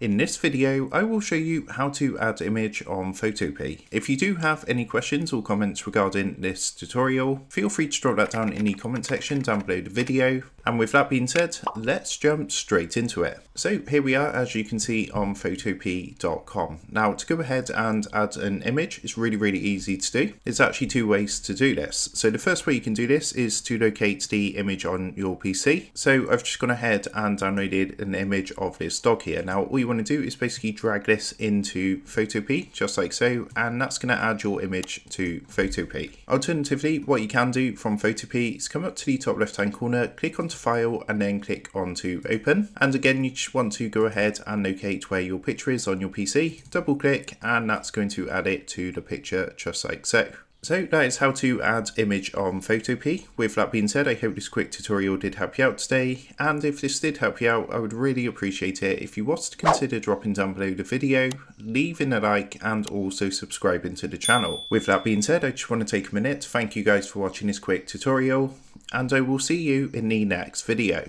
In this video, I will show you how to add image on Photopea. If you do have any questions or comments regarding this tutorial, feel free to drop that down in the comment section down below the video. And with that being said, let's jump straight into it. So here we are, as you can see on photopea.com. Now to go ahead and add an image, it's really, really easy to do. There's actually two ways to do this. So the first way you can do this is to locate the image on your PC. So I've just gone ahead and downloaded an image of this dog here. Now all you want to do is basically drag this into Photopea, just like so, and that's going to add your image to Photopea. Alternatively, what you can do from Photopea is come up to the top left hand corner, click onto File, and then click onto Open. And again, you just want to go ahead and locate where your picture is on your PC, double click, and that's going to add it to the picture just like so. So that is how to add image on Photopea. With that being said, I hope this quick tutorial did help you out today. And if this did help you out, I would really appreciate it if you was to consider dropping down below the video, leaving a like and also subscribing to the channel. With that being said, I just want to take a minute to thank you guys for watching this quick tutorial and I will see you in the next video.